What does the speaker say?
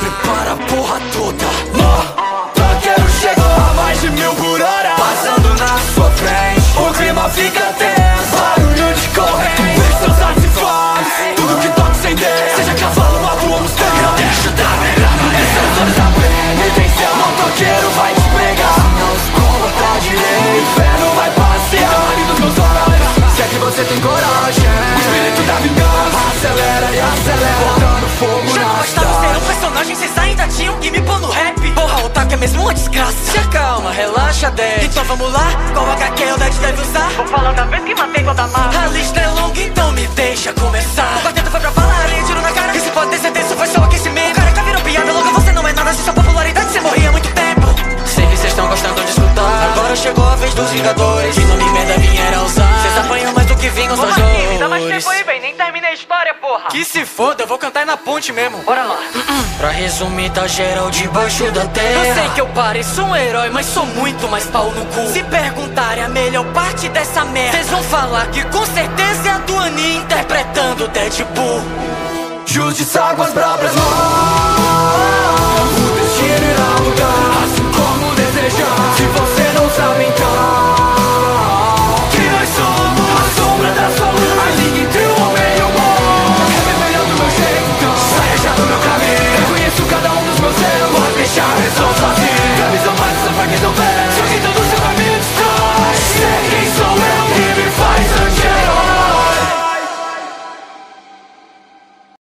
Prepara a porra toda. Tanqueiro chegou a mais de mil por hora. Passando na sua frente O clima fica tenso. Barulho de corrente seus artifactos Tudo que toca sem Deus Seja cavalo, moto ou mustang Não deixa da merda Esses olhos da penitência Motoqueiro vai te pegar. Não se comporta direito O inferno vai passear Então ali nos olhos Se é que você tem coragem Acelera. Botando fogo Já não bastava ser um personagem, vocês ainda tinham que me pôr no rap. Porra, o taco é mesmo uma desgraça. Se acalma, relaxa, Dad. Então vamos lá, qual HQ o Dad deve usar? Vou falando a vez que matei toda a massa A lista é longa, então me deixa começar. O quarteto foi pra falar e tiro na cara. E se pode ter certeza, isso foi só aquecimento. O careca virou piada, logo você não é nada Se sua popularidade você morria há muito tempo. Sei que vocês estão gostando de escutar. Agora chegou a vez dos Vingadores. Que nome merda vieram Tempo aí, véi. Nem terminei a história, porra. que se foda, eu vou cantar na ponte mesmo. Bora lá. Pra resumir, tá geral debaixo da terra. Eu sei que eu pareço um herói, mas sou muito mais pau no cu. Se perguntarem a melhor parte dessa merda, vocês vão falar que com certeza é a Duani interpretando Deadpool. Justiça com as próprias